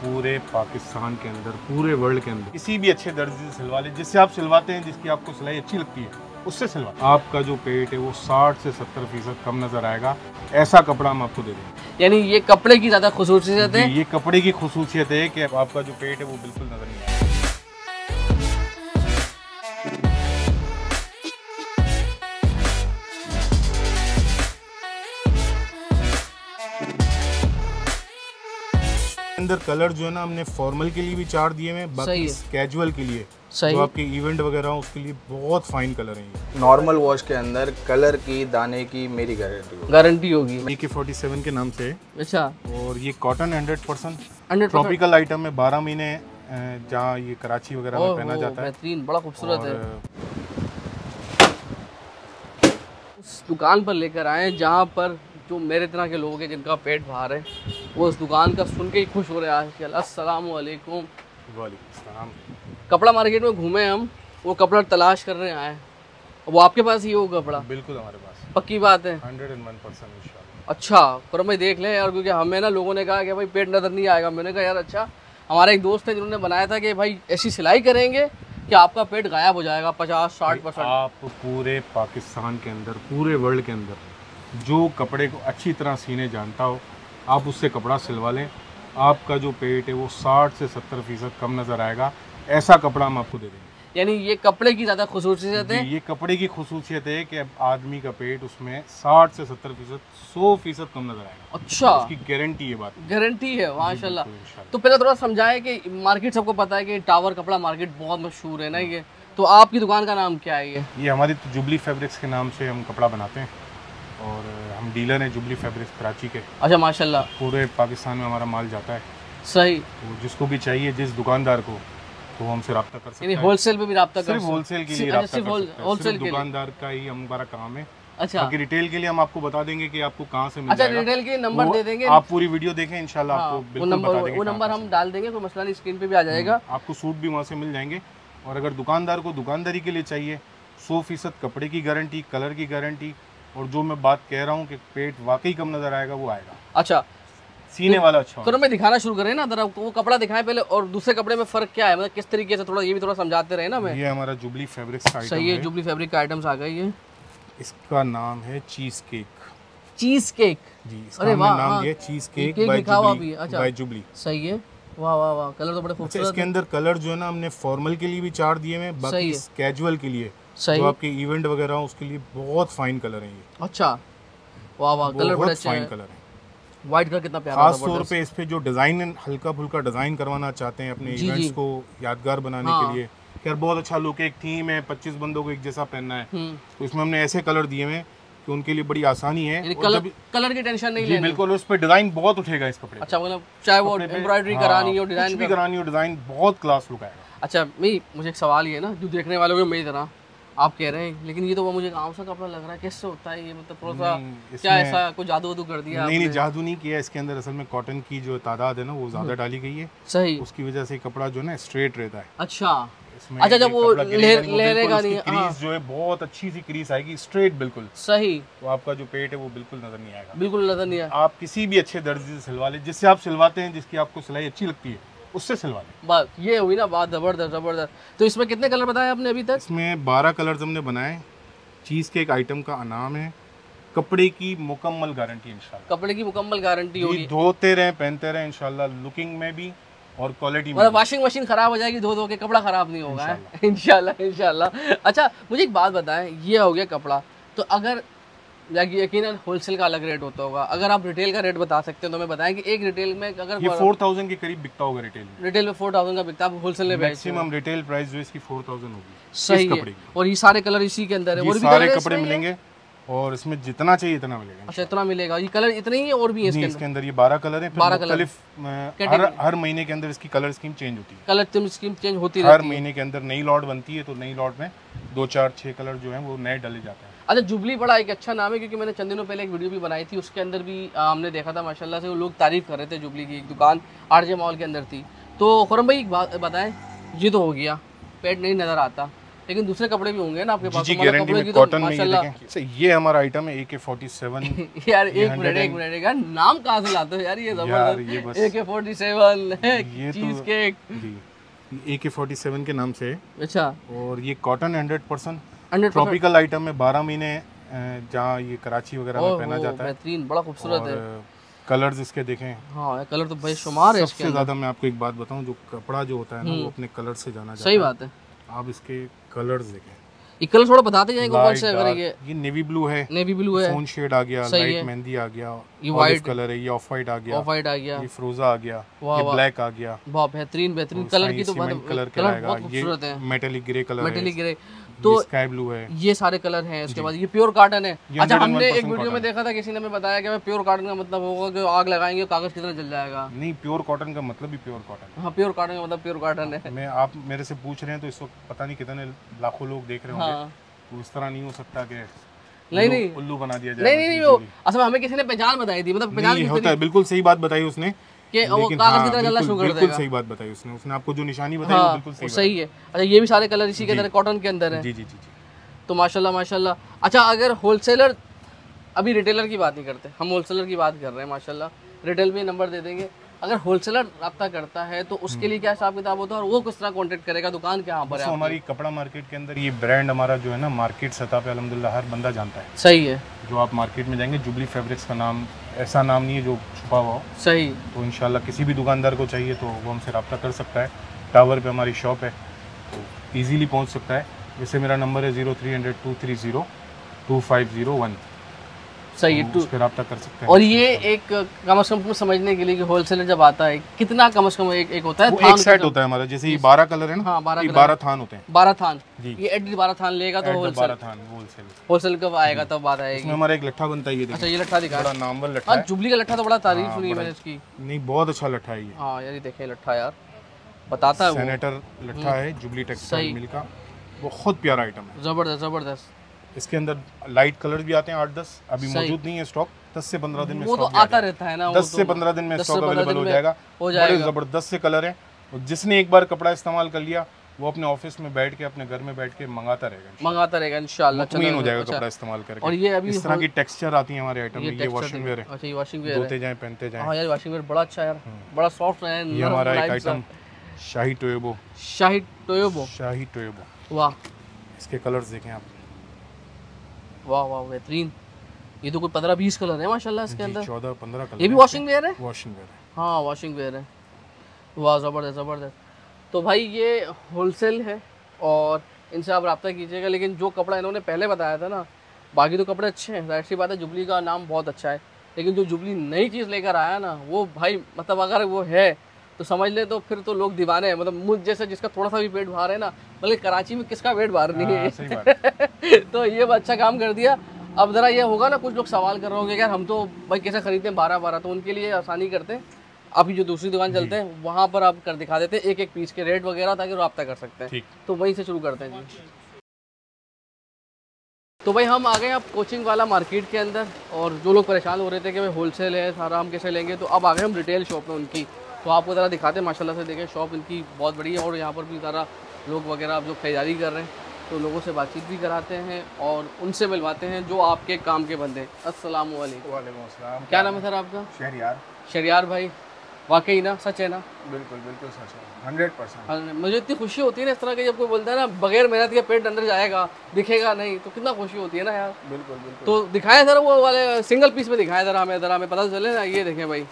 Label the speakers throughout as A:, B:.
A: पूरे पाकिस्तान के अंदर पूरे वर्ल्ड के अंदर। किसी भी अच्छे दर्जे से सिलवा ले जिससे आप सिलवाते हैं जिसकी आपको सिलाई अच्छी लगती है उससे सिलवा। आपका जो पेट है वो 60 से 70 फ़ीसद कम नज़र आएगा। ऐसा कपड़ा हम आपको दे देंगे।
B: यानी ये कपड़े की ज़्यादा खसूसियत है?
A: ये कपड़े की खसूसियत है कि आपका जो पेट है वो बिल्कुल नज़र नहीं आएगा। अंदर कलर जो है ना हमने फॉर्मल के लिए भी चार दिए हुए हैं बाकी कैजुअल के लिए।
B: सही।
A: जो आपके इवेंट वगैरह हो उसके लिए बहुत फाइन कलर हैं
C: नॉर्मल वॉश के अंदर कलर की दाने की मेरी गारंटी होगी।
B: गारंटी होगी।
A: ए के फोर्टी सेवन के नाम से।
B: अच्छा।
A: और ये cotton hundred percent tropical item है बारह महीने जहाँ ये कराची वगैरह में पहना जाता है।
B: बेहतरीन बड़ा खूबसूरत है। उस दुकान पर लेकर आए जहाँ पर जो मेरे तरह के लोग हैं जिनका पेट बाहर है वो उस दुकान का सुन के ही खुश हो रहे हैं आजकल अस्सलाम वालेकुम
A: वालेकुम
B: कपड़ा मार्केट में घूमे हम वो कपड़ा तलाश कर रहे आए वो आपके पास ही है वो कपड़ा?
A: बिल्कुल हमारे पास।
B: पक्की बात है?
A: हंड्रेड एंड वन परसेंट
B: अच्छा पर भाई देख लें यार क्योंकि हमें ना लोगों ने कहा कि भाई पेट नज़र नहीं आएगा। मैंने कहा यार अच्छा हमारे एक दोस्त है जिन्होंने बनाया था कि भाई ऐसी सिलाई करेंगे कि आपका पेट गायब हो जाएगा पचास साठ परसेंट।
A: आप पूरे पाकिस्तान के अंदर पूरे वर्ल्ड के अंदर। जो कपड़े को अच्छी तरह सीने जानता हो आप उससे कपड़ा सिलवा लें। आपका जो पेट है वो 60 से 70 फ़ीसद कम नज़र आएगा। ऐसा कपड़ा हम आपको दे देंगे।
B: यानी ये कपड़े की ज़्यादा खसूसियत है
A: ये कपड़े की खसूसियत है कि आदमी का पेट उसमें 60 से 70 फ़ीसद सौ फ़ीसद कम नज़र आएगा।
B: अच्छा।
A: उसकी गारंटी है बात
B: गारंटी है
A: माशा
B: तो पहले थोड़ा समझाएँ कि मार्केट सबको पता है कि टावर कपड़ा मार्केट बहुत मशहूर है ना ये? तो आपकी दुकान का नाम क्या है ये?
A: ये हमारी तो जुबली फैब्रिक्स के नाम से हम कपड़ा बनाते हैं। और हम डीलर हैं जुबली फैब्रिक्स कराची के।
B: अच्छा माशाल्लाह।
A: पूरे पाकिस्तान में हमारा माल जाता है।
B: सही।
A: तो जिसको भी चाहिए जिस दुकानदार को तो हमसे रब्ता कर सकते हैं।
B: होलसेल पे भी रब्ता कर
A: सिर्फ़
B: सकते-
A: होलसेल के लिए
B: अच्छा, होलसेल
A: दुकानदार का ही हमारा काम है।
B: अच्छा।
A: बाकी रिटेल के लिए हम आपको बता देंगे कि आपको कहाँ से मिल
B: अच्छा
A: जाएगा।
B: रिटेल के नंबर दे देंगे।
A: आप पूरी वीडियो देखें इंशाल्लाह
B: हाँ,
A: आपको
B: वो नंबर
A: बता देंगे
B: वो नंबर हम डाल देंगे कोई मसला नहीं स्क्रीन पे भी आ जाएगा।
A: आपको सूट भी वहाँ से मिल जाएँगे। और अगर दुकानदार को दुकानदारी के लिए चाहिए सौ फ़ीसद कपड़े की गारंटी कलर की गारंटी और जो मैं बात कह रहा हूँ कि पेट वाकई कम नज़र आएगा वो आएगा।
B: अच्छा।
A: सीने वाला अच्छा
B: तो मैं दिखाना शुरू करें ना जरा वो कपड़ा दिखाएँ पहले और दूसरे कपड़े में फ़र्क क्या है? मतलब किस तरीके से थोड़ा ये भी थोड़ा समझाते रहे ना मैं
A: ये हमारा जुबली फैब्रिक्स का
B: सही है जुबली फैब्रिक का आइटम्स आ गए ये।
A: इसका नाम है चीज़ केक।
B: Cheese cake?
A: जी इसका
B: अरे वाह,
A: नाम
B: हाँ।
A: दिया चीज़
B: ये
A: केक
B: अच्छा।
A: By Jubilee.
B: सही है। वाह वाह वाह कलर तो बड़े
A: अच्छा
B: खूबसूरत
A: इसके अंदर कलर जो है ना हमने फॉर्मल के लिए भी चार दिए हैं बाकी कैजुअल के लिए।
B: सही
A: आपके इवेंट वगैरह हो उसके लिए बहुत फाइन कलर हैं ये।
B: अच्छा। वाह वाह कलर बड़े अच्छे
A: फाइन कलर है।
B: व्हाइट कलर कितना प्यारा
A: खास तौर पे इस पे जो डिज़ाइन हल्का फुल्का डिज़ाइन करवाना चाहते हैं अपने इवेंट्स को यादगार बनाने
B: हाँ।
A: के लिए। यार बहुत अच्छा लुक है एक थीम है 25 बंदों को एक जैसा पहनना है।
B: हम्म।
A: तो इसमें हमने ऐसे कलर दिए हुए हैं कि उनके लिए बड़ी आसानी है
B: कलर कलर की टेंशन नहीं लेनी।
A: बिल्कुल उस पर डिज़ाइन बहुत उठेगा इस कपड़े
B: अच्छा मतलब चाहे वो एम्ब्रॉयडरी
A: हाँ,
B: करानी हो डिज़ाइन
A: भी करानी हो डिज़ाइन बहुत क्लास लुक आएगा।
B: अच्छा मैं मुझे एक सवाल ये है ना जो देखने वालों को मेरी तरह आप कह रहे हैं लेकिन ये तो वो मुझे गाँव सा कपड़ा लग रहा है कैसे होता है ये? मतलब थोड़ा सा क्या ऐसा कोई जादू वादू कर दिया
A: नहीं नहीं जादू नहीं किया इसके अंदर असल में कॉटन की जो तादाद है ना वो ज़्यादा डाली गई है।
B: सही।
A: उसकी वजह से कपड़ा जो है ना स्ट्रेट रहता है।
B: अच्छा।
A: इसमें
B: अच्छा, जब वो लहरेगा नहीं, हाँ।
A: क्रीज जो है बहुत अच्छी सी क्रीज आएगी स्ट्रेट बिल्कुल।
B: सही।
A: तो आपका जो पेट है वो बिल्कुल नज़र नहीं आएगा।
B: बिल्कुल नज़र नहीं आया
A: आप किसी भी अच्छे दर्जी से सिलवा लें जिससे आप सिलवाते हैं जिसकी आपको सिलाई अच्छी लगती है उससे सिलवा लें।
B: बस ये हुई ना बात ज़बरदस्त ज़बरदस्त। तो इसमें कितने कलर बताए आपने अभी तक?
A: इसमें बारह कलर्स हमने बनाए। चीज़ के एक आइटम का नाम है। कपड़े की मुकम्मल गारंटी इंशाल्लाह।
B: कपड़े की मुकम्मल गारंटी होगी।
A: धोते रहें पहनते रहें इंशाल्लाह। लुकिंग में भी और क्वालिटी
B: मतलब वॉशिंग मशीन खराब हो जाएगी धो धो के कपड़ा खराब नहीं होगा इंशाल्लाह। इंशाल्लाह अच्छा मुझे एक बात बताएँ ये हो गया कपड़ा। तो अगर यकीन होलसेल का अलग रेट होता होगा। अगर आप रिटेल का रेट बता सकते हैं तो मैं बताएँ कि एक रिटेल में अगर
A: ये फोर थाउज़ेंड के करीब बिकता होगा रिटेल में।
B: रिटेल में फोर थाउज़ेंड का बिकता है होलसेल में
A: मैक्सिमम रिटेल प्राइस जो इसकी फोर थाउज़ेंड होगी।
B: सही है। और ये सारे कलर इसी के अंदर है। और भी
A: सारे कपड़े मिलेंगे। और इसमें जितना चाहिए इतना मिलेगा।
B: अच्छा इतना मिलेगा। ये कलर इतने ही और भी है इसके अंदर?
A: इसके अंदर ये बारह कलर है
B: 12 कलर।
A: हर हर महीने के अंदर इसकी कलर स्कीम चेंज होती है।
B: कलर स्कीम चेंज होती है।
A: हर महीने के अंदर नई लॉट बनती है तो नई लॉट में दो चार छह कलर जो हैं वो नए डाले जाते हैं।
B: अच्छा जुबली बड़ा एक अच्छा नाम है क्योंकि मैंने चंद दिनों पहले एक वीडियो भी बनाई थी उसके अंदर भी हमने देखा था माशाल्लाह से वो लोग तारीफ़ कर रहे थे जुबली की एक दुकान आरजे मॉल के अंदर थी। तो खुरम भाई एक बात बताएँ ये तो हो गया पेट नहीं नज़र आता। लेकिन दूसरे कपड़े भी होंगे ना आपके पास
A: जी
B: तो
A: गारंटी में
B: तो
A: कॉटन में ये ये हमारा आइटम है ए के फोर्टी सेवन
B: यार एक मिनट एक मिनट यार नाम कहाँ से लाते हो यार ये ज़बरदस्त। ए के फोर्टी सेवन
A: ये
B: चीज़
A: तो-
B: केक
A: ए के फोर्टी सेवन के नाम से।
B: अच्छा।
A: और ये cotton hundred percent tropical item है बारह महीने जहाँ ये कराची वगैरह में पहना जाता है।
B: बेहतरीन बड़ा खूबसूरत है।
A: कलर्स इसके देखें।
B: हाँ कलर तो भाई शुमार है
A: सबसे ज़्यादा मैं आपको एक बात बताऊँ जो कपड़ा जो होता है ना वो अपने कलर से जाना जाता
B: सही बात है।
A: आप इसके कलर्स देखें।
B: ये कलर थोड़ा बताते जाएँ कौन से अगर ये
A: ये नेवी ब्लू है।
B: नेवी ब्लू है।
A: फ़ोन शेड आ गया लाइट मेहंदी आ गया
B: ये वाइट
A: कलर है ये ऑफ़ वाइट आ गया।
B: ऑफ़ वाइट आ गया।
A: ये फ्रोजा आ गया ये ब्लैक आ गया।
B: वाह बेहतरीन बेहतरीन। कलर की तो बात
A: कलर
B: कलर
A: कहलाएगा। ये मेटालिक ग्रे कलर है
B: मेटेलिक ग्रे
A: तो स्काई ब्लू है।
B: ये सारे कलर हैं उसके बाद ये प्योर कॉटन है। अच्छा हमने एक वीडियो में देखा था किसी ने हमें बताया कि प्योर कॉटन का मतलब होगा कि आग लगाएँगे कागज़ की तरह जल जाएगा।
A: नहीं प्योर कॉटन का मतलब ही प्योर कॉटन
B: हाँ। प्योर कॉटन का मतलब प्योर कॉटन है।
A: मैं आप मेरे से पूछ रहे हैं तो इस वक्त पता नहीं कितने लाखों लोग देख रहे होंगे।
B: हाँ।
A: तो इस तरह नहीं हो सकता कि
B: नहीं नहीं।
A: उल्लू बना दिया जाए
B: नहीं नहीं वो असल हमें किसी ने पहचान बताई थी मतलब पहचान
A: होता है बिल्कुल सही बात बताई उसने।
B: कि वो कागज़
A: हाँ,
B: की तरह जलना शुरू कर देगा।
A: सही बात बताई उसने। उसने आपको जो निशानी बताई
B: हाँ
A: बिल्कुल सही
B: सही है। अच्छा ये भी सारे कलर इसी के अंदर कॉटन के अंदर है।
A: जी जी जी जी।
B: तो माशाल्लाह माशाल्लाह। अच्छा अगर होलसेलर अभी रिटेलर की बात नहीं करते। हम होलसेलर की बात कर रहे हैं माशाल्लाह। रिटेल में नंबर दे देंगे। अगर होलसेलर रब्ता करता है तो उसके लिए क्या हिसाब किताब होता है और वो किस तरह कांटेक्ट करेगा? दुकान कहाँ पर है
A: हमारी कपड़ा मार्केट के अंदर ये ब्रांड हमारा जो है ना मार्केट सतह पे अलहमदिल्ला हर बंदा जानता है।
B: सही है।
A: जो आप मार्केट में जाएँगे जुबली फैब्रिक्स का नाम ऐसा नाम नहीं है जो छुपा हुआ हो।
B: सही।
A: तो इन किसी भी दुकानदार को चाहिए तो वो हमसे रब्ता कर सकता है। टावर पे हमारी शॉप है तो ईजीली पहुँच सकता है। जैसे मेरा नंबर है zero three hundred two three zero two five zero one.
B: सही है टू
A: उस पर कर सकते हैं।
B: और ये एक कम से कम समझने के लिए कि होलसेलर जब आता है कितना कम से कम एक, एक होता है
A: वो एक सेट होता है हमारा जैसे ये बारह कलर है ना
B: हाँ, 12
A: ये
B: कलर।
A: बारह थान होते हैं।
B: बारह थान। ये एट बारह थान लेगा तो होलसेल
A: बारह थान होलसेल
B: होलसेल कब आएगा तब बात आएगी।
A: इसमें हमारा एक लट्ठा बनता है ये
B: अच्छा ये लट्ठा दिखा।
A: बड़ा नामवर लट्ठा
B: हाँ जुबली का लट्ठा तो बड़ा तारीफ़ सुनी मैंने इसकी।
A: नहीं बहुत अच्छा लट्ठा है ये।
B: हाँ यार ये देखें लट्ठा यार। बताता है। वो
A: सेनेटर लट्ठा है जुबली टेक्सटाइल मिल का। बहुत प्यारा आइटम है।
B: ज़बरदस्त ज़बरदस्त।
A: इसके अंदर लाइट कलर भी आते हैं आठ दस अभी मौजूद नहीं है स्टॉक दस से पंद्रह दिन में
B: वो तो आता रहता है ना
A: दस से
B: तो
A: पंद्रह दिन में स्टॉक अवेलेबल हो जाएगा। बड़े ज़बरदस्त से कलर है। और जिसने एक बार कपड़ा इस्तेमाल कर लिया वो अपने ऑफ़िस में बैठ के अपने घर में बैठ के मंगाता रहेगा।
B: मंगाता रहेगा इंशाल्लाह
A: मुतमीन हो जाएगा
B: अच्छा।
A: कपड़ा इस्तेमाल करके।
B: और ये अभी
A: इस तरह की टेक्सचर आती है हमारे आइटम में ये वॉशिंग वेयर है।
B: अच्छा ये वॉशिंग वेयर है।
A: धोते जाएँ पहनते जाएँ।
B: हाँ यार वॉशिंग वेयर बड़ा अच्छा है यार। बड़ा सॉफ्ट है
A: ये हमारा एक आइटम शाही टोएबो
B: शाही टोयोबो।
A: शाही टोएबो
B: वाह।
A: इसके कलर्स देखें आप।
B: वाह वाह बेहतरीन। ये तो कोई पंद्रह बीस कलर है माशाल्लाह इसके अंदर।
A: चौदह पंद्रह कलर
B: ये भी वॉशिंग वेयर है?
A: वॉशिंग वेयर है।
B: हाँ वॉशिंग वेयर है। वाह ज़बरदस्त ज़बरदस्त। तो भाई ये होलसेल है और इनसे आप रब्ता कीजिएगा लेकिन जो कपड़ा इन्होंने पहले बताया था ना बाकी तो कपड़े अच्छे हैं। ज़ाहिर सी बात है जुबली का नाम बहुत अच्छा है लेकिन जो जुबली नई चीज़ लेकर आया ना वो भाई मतलब अगर वो है तो समझ ले तो फिर तो लोग दीवाने हैं। मतलब मुझ जैसे जिसका थोड़ा सा भी पेट बाहर है ना बल्कि कराची में किसका पेट बाहर नहीं
A: हाँ,
B: है। तो ये अच्छा काम कर दिया। अब ज़रा ये होगा ना कुछ लोग सवाल कर रहे होंगे यार हम तो भाई कैसे खरीदते हैं बारह बारह तो उनके लिए आसानी करते हैं। अभी जो दूसरी दुकान चलते हैं वहाँ पर आप कर दिखा देते हैं एक एक पीस के रेट वगैरह ताकि रब्ता कर सकते हैं। तो वहीं से शुरू करते हैं जी। तो भाई हम आ गए अब कोचिंग वाला मार्केट के अंदर और जो लोग परेशान हो रहे थे कि भाई होलसेल है सारा हम कैसे लेंगे तो अब आ गए हम रिटेल शॉप में उनकी। तो आपको ज़रा दिखाते हैं माशाल्लाह से देखें शॉप इनकी बहुत बड़ी है और यहाँ पर भी ज़रा लोग वगैरह अब जो खरीदारी कर रहे हैं तो लोगों से बातचीत भी कराते हैं और उनसे मिलवाते हैं जो आपके काम के बंदे अस्सलाम वालेकुम क्या नाम है सर आपका?
A: शहरियार।
B: शरियार भाई। वाकई ना? सच है ना?
A: बिल्कुल बिल्कुल सच है। Hundred percent.
B: हाँ, मुझे इतनी खुशी होती है ना इस तरह की जब कोई बोलता है ना बगैर मेहनत के पेट अंदर जाएगा दिखेगा नहीं तो कितना खुशी होती है ना यार।
A: बिल्कुल बिल्कुल।
B: तो दिखाए जरा वो वाले सिंगल पीस में दिखाए जरा हमें जरा हमें पता चले ना ये देखें भाई।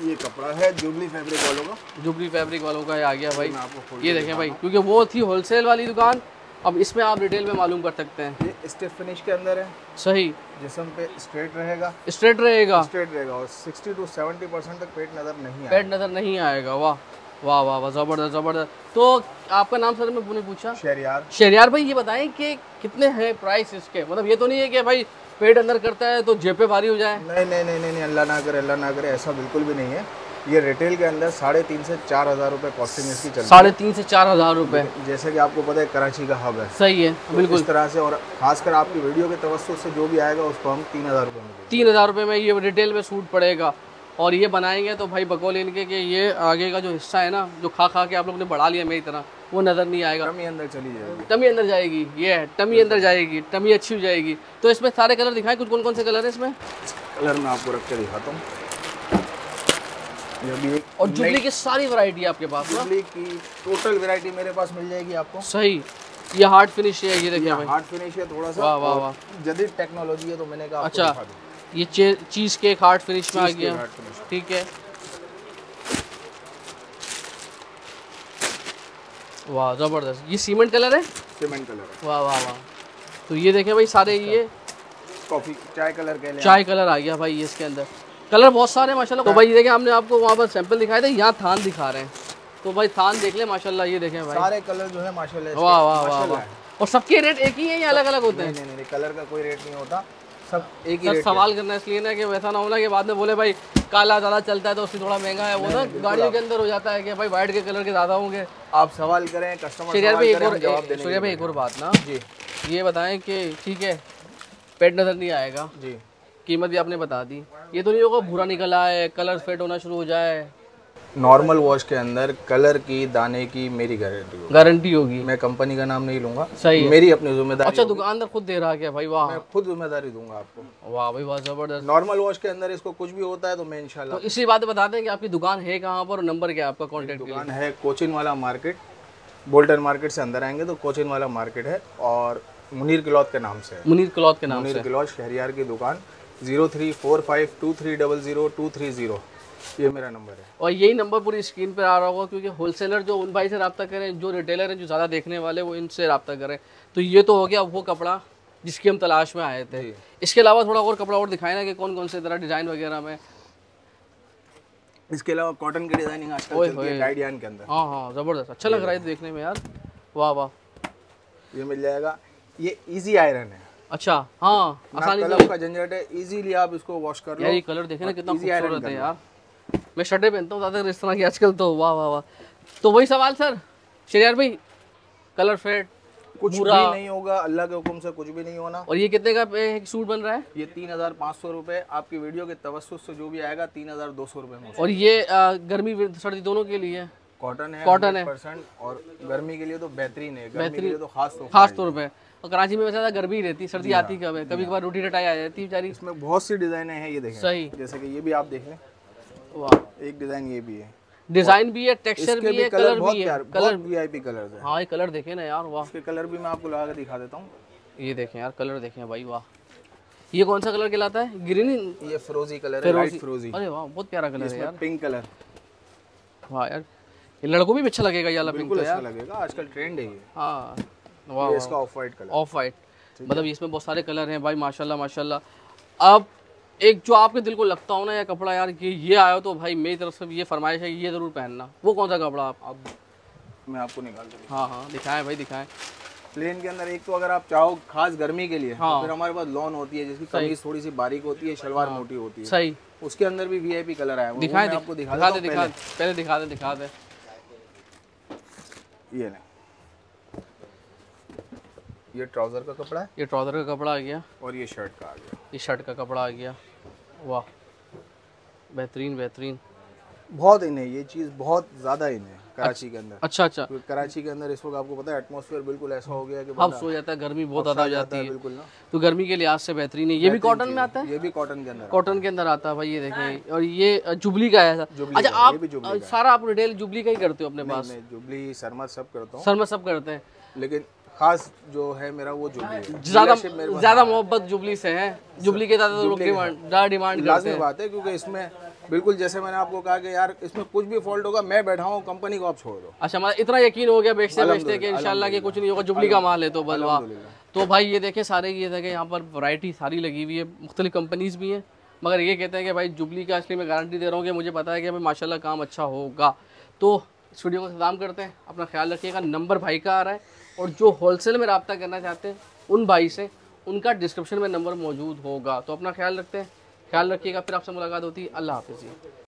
C: ये कपड़ा है जुबली फैब्रिक वालों का।
B: जुबली फैब्रिक वालों का ये आ गया भाई।
C: आपको
B: ये देखें भाई क्योंकि वो थी होलसेल वाली दुकान अब इसमें आप रिटेल में मालूम कर सकते हैं।
C: ये स्टिफ फिनिश के अंदर है।
B: सही।
C: जिसम पे स्ट्रेट रहेगा।
B: स्ट्रेट रहेगा।
C: स्ट्रेट रहेगा और 60 टू 70 परसेंट तक पेट नज़र नहीं आएगा।
B: पेट नज़र नहीं आएगा वाह वाह वाह वाह ज़बरदस्त ज़बरदस्त। तो आपका नाम सर मैं पूछा?
C: शहरियार।
B: शहरियार भाई ये बताएँ कि कितने हैं प्राइस इसके? मतलब ये तो नहीं है कि भाई पेट अंदर करता है तो जेब पे भारी हो जाए।
C: नहीं नहीं नहीं नहीं नहीं अल्लाह ना करे अल्लाह ना करे ऐसा बिल्कुल भी नहीं है। ये रिटेल के अंदर साढ़े तीन से चार हज़ार रुपये कॉस्टिंग इसकी चलती
B: साढ़े तीन से चार हज़ार रुपए।
C: जैसे कि आपको पता है कराची का हब है।
B: सही है
C: तो
B: बिल्कुल।
C: इस तरह से और खासकर आपकी वीडियो के तवस्सुत से जो भी आएगा उसको हम तीन हज़ार रुपये में
B: तीन हज़ार रुपये में ये रिटेल में सूट पड़ेगा। और ये बनाएँगे तो भाई बकौल इनके कि ये आगे का जो हिस्सा है ना जो खा खा के आप लोग ने बढ़ा लिया मेरी तरह। वो नज़र नहीं आएगा।
C: टमी अंदर चली जाएगी।
B: टमी अंदर जाएगी ये है टमी अंदर जाएगी टमी अच्छी हो जाएगी। तो इसमें सारे कलर दिखाएँ कुछ कौन कौन से कलर है इसमें?
C: कलर मैं आपको रख के दिखाता हूँ।
B: और जुबली की सारी वैरायटी आपके पास ना
C: जुबली की टोटल वैरायटी मेरे पास मिल जाएगी आपको।
B: सही। ये हार्ड फिनिश है ये देखिए
C: हार्ड फिनिश है थोड़ा सा।
B: वाह, वाह, वाह।
C: जदीद टेक्नोलॉजी है तो मैंने कहा
B: अच्छा। ये चीज़ केक हार्ड फिनिश में आ गया। ठीक है। वाह ज़बरदस्त। ये सीमेंट कलर है?
C: सीमेंट कलर है।
B: वाह वाह वाह। तो ये देखें भाई सारे ये
C: कॉफ़ी चाय कलर के
B: चाय कलर आ गया भाई इसके अंदर। कलर बहुत सारे माशाल्लाह। तो भाई देखें हमने आपको वहाँ पर सैंपल दिखाए थे यहाँ थान दिखा रहे हैं। तो भाई थान देख ले माशाल्लाह ये देखें भाई।
C: सारे कलर जो है माशाल्लाह
B: वाह वाह वाह वाह। और सबके रेट एक ही है या अलग अलग होते हैं?
C: नहीं नहीं कलर का कोई रेट नहीं होता। सब एक ही
B: सर सवाल करना इसलिए ना कि वैसा ना होना कि बाद में बोले भाई काला ज़्यादा चलता है तो उससे थोड़ा महँगा है। वो ना गाड़ियों के अंदर हो जाता है कि भाई वाइट के कलर के ज़्यादा होंगे।
C: आप सवाल करें कस्टमर
B: सूर्या
C: सवाल
B: भाई एक और सूर्या भाई एक और बात ना।
C: जी।
B: ये बताएँ कि ठीक है पेट नज़र नहीं आएगा।
C: जी।
B: कीमत भी आपने बता दी। ये तो नहीं होगा भूरा निकल आए कलर फेड होना शुरू हो जाए।
C: नॉर्मल वॉश के अंदर कलर की दाने की मेरी गारंटी होगी।
B: गारंटी होगी।
C: मैं कंपनी का नाम नहीं लूँगा।
B: सही है।
C: मेरी अपनी ज़िम्मेदारी
B: अच्छा दुकानदार खुद दे रहा है क्या भाई? वाह।
C: मैं खुद ज़िम्मेदारी दूँगा आपको।
B: वाह भाई वाह ज़बरदस्त।
C: नॉर्मल वॉश के अंदर इसको कुछ भी होता है तो मैं इंशाल्लाह
B: तो इसी बात बता दें कि आपकी दुकान है कहाँ पर और नंबर क्या आपका कॉन्टेक्ट
C: दुकान है कोचिन वाला मार्केट। बोल्टन मार्केट से अंदर आएँगे तो कोचिन वाला मार्केट है और मुनीर क्लॉथ के नाम से
B: मुनीर क्लॉथ के नाम
C: मुनीर क्लॉथ शहरियार की दुकान। Zero three four five two three double zero two three zero. ये मेरा नंबर है।
B: और यही नंबर पूरी स्क्रीन पर आ रहा होगा क्योंकि होलसेलर जो उन भाई से रब्ता करें जो रिटेलर हैं जो ज़्यादा देखने वाले वो इनसे रब्ता करें तो ये तो हो गया वो कपड़ा जिसकी हम तलाश में आए थे। इसके अलावा थोड़ा और कपड़ा और दिखाए ना कि कौन कौन से तरह डिज़ाइन वगैरह में।
C: इसके अलावा कॉटन की डिज़ाइनिंग आजकल चलती है के अंदर।
B: हाँ हाँ ज़बरदस्त। अच्छा लग रहा है देखने में यार। वाह वाह।
C: ये मिल जाएगा। ये इजी आयरन है।
B: अच्छा हाँ आसानी
C: कलर का झंझट है इजीली आप इसको वॉश कर
B: यार
C: लो
B: ये कलर देखे ना कितना खूबसूरत है यार। मैं शर्टें पहनता हूँ ज़्यादा इस तरह की आजकल तो। वाह वाह वाह। तो वही सवाल सर। शरियार भाई कलर फेड
C: कुछ भी नहीं होगा अल्लाह के हुक्म से कुछ भी नहीं होना।
B: और ये कितने का एक सूट बन रहा है?
C: ये तीन हज़ार पाँच सौ रुपये आपकी वीडियो के तवसुस से जो भी आएगा तीन हज़ार दो सौ रुपये में
B: और ये अ, गर्मी सर्दी दोनों के लिए
C: कॉटन है
B: Cotton है।
C: परसेंट और गर्मी के लिए तो बेहतरीन है। लिए तो खास तो
B: खास तौर पर और कराची में वैसे ज़्यादा गर्मी रहती है सर्दी आती कब है? कभी कभार रोटी रटाई आ जाती है बेचारी।
C: इसमें बहुत सी डिजाइने हैं ये देखें।
B: सही।
C: जैसे कि ये भी आप देख लें।
B: वाह।
C: एक डिज़ाइन ये भी है।
B: डिज़ाइन भी है टेक्सचर
C: इसके
B: भी है
C: भी
B: कलर
C: कलर
B: भी है कलर
C: वीआईपी कलर्स है।
B: हाँ ये कलर देखे ना यार वाह।
C: इसके कलर भी मैं आपको लगा के दिखा देता हूँ।
B: ये देखें यार कलर देखें भाई वाह। ये कौन सा कलर कहलाता है? ग्रीन
C: ये फिरोजी कलर है लाइट फिरोजी
B: अरे वाह बहुत प्यारा कलर है यार।
C: पिंक कलर
B: वाह यार ये लड़कों भी अच्छा लगेगा ये वाला पिंक
C: बिल्कुल
B: तो
C: अच्छा लगेगा आजकल ट्रेंड है ये।
B: हाँ वाह
C: इसका off white colour
B: off white मतलब इसमें बहुत सारे कलर हैं भाई माशाल्लाह माशाल्लाह। अब एक जो आपके दिल को लगता हो ना या कपड़ा यार कि ये आया तो भाई मेरी तरफ़ से ये फरमाइश है ये ज़रूर पहनना। वो कौन सा कपड़ा आप
C: अब मैं आपको निकाल दूँ
B: हाँ हाँ दिखाएँ भाई दिखाएँ।
C: प्लेन के अंदर एक तो अगर आप चाहो खास गर्मी के लिए
B: हाँ।
C: तो फिर हमारे पास लॉन होती है जिसकी कमीज थोड़ी सी बारीक होती है शलवार मोटी होती है।
B: सही।
C: उसके अंदर भी वीआईपी कलर आया है। वो
B: दिखाएँ
C: आपको दिखा
B: दिखा दे
C: हूँ
B: दिखा पहले दिखा दे दिखा दे।
C: ये ले। ये ट्राउज़र का कपड़ा है।
B: ये ट्राउज़र का कपड़ा आ गया।
C: और ये शर्ट का आ गया।
B: ये शर्ट का कपड़ा आ गया। वाह बेहतरीन बेहतरीन।
C: बहुत इन है ये चीज़ बहुत ज़्यादा इन है कराची के अंदर।
B: अच्छा अच्छा।
C: क्योंकि कराची के अंदर इस वक्त आपको पता है एटमॉस्फेयर बिल्कुल ऐसा हो गया कि
B: अब सो जाता है गर्मी बहुत ज़्यादा हो जाती
C: है बिल्कुल ना।
B: तो गर्मी के लिहाज से बेहतरीन है। ये भी कॉटन में आता है?
C: ये भी कॉटन के अंदर
B: कॉटन के अंदर आता है भाई ये देखें। और ये जुबली का है अच्छा आप सारा आप रिटेल जुबली का ही करते हो अपने पास?
C: जुबली सरमत सब करता हूँ।
B: सर में सब करते हैं।
C: लेकिन खास जो है मेरा वो जुबली है।
B: ज़्यादा ज़्यादा मोहब्बत जुबली से है। जुबली के ज़्यादा लोग डिमांड ज़्यादा डिमांड
C: लाजमी बात है क्योंकि इसमें बिल्कुल जैसे मैंने आपको कहा कि यार इसमें कुछ भी फॉल्ट होगा मैं बैठा हूँ कंपनी को आप छोड़ दो।
B: अच्छा मतलब इतना यकीन हो गया बेचते बेचते कि इंशाल्लाह कि कुछ नहीं होगा जुबली का माल है तो बलवा तो भाई ये देखें सारे ये देखे यहाँ पर वैरायटी सारी लगी हुई है मुख्तलिफ़ कंपनीज़ भी हैं। मगर ये कहते हैं कि भाई जुबली का असली मैं गारंटी दे रहा हूँ कि मुझे पता है कि भाई माशाल्लाह काम अच्छा होगा। तो स्टूडियो को ख़त्म करते हैं अपना ख्याल रखिएगा नंबर भाई का आ रहा है। और जो होलसेल में रबता करना चाहते हैं, उन भाई से उनका डिस्क्रिप्शन में नंबर मौजूद होगा। तो अपना ख्याल रखते हैं। ख्याल रखिएगा, फिर आपसे मुलाकात होती है। अल्लाह हाफिज़